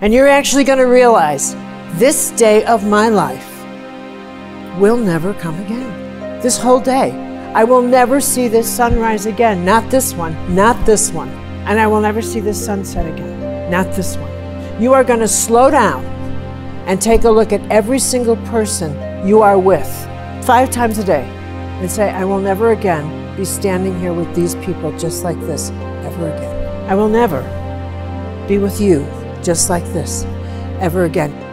And you're actually going to realize this day of my life will never come again. This whole day. I will never see this sunrise again. Not this one, not this one. And I will never see this sunset again. Not this one. You are going to slow down and take a look at every single person you are with five times a day and say, I will never again be standing here with these people just like this ever again. I will never be with you just like this ever again.